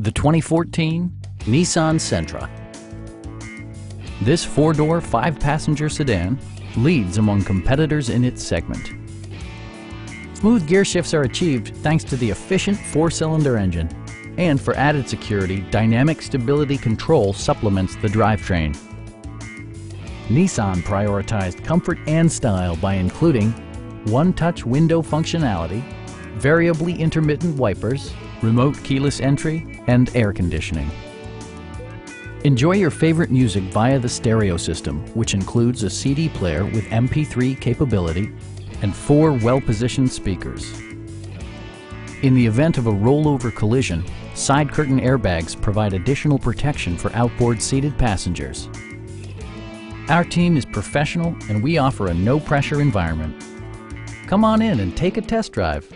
The 2014 Nissan Sentra. This four-door, five-passenger sedan leads among competitors in its segment. Smooth gear shifts are achieved thanks to the efficient four-cylinder engine. And for added security, Dynamic Stability Control supplements the drivetrain. Nissan prioritized comfort and style by including one-touch window functionality, variably intermittent wipers, remote keyless entry, and air conditioning. Enjoy your favorite music via the stereo system, which includes a CD player with MP3 capability and four well-positioned speakers. In the event of a rollover collision, side curtain airbags provide additional protection for outboard seated passengers. Our team is professional and we offer a no-pressure environment. Come on in and take a test drive.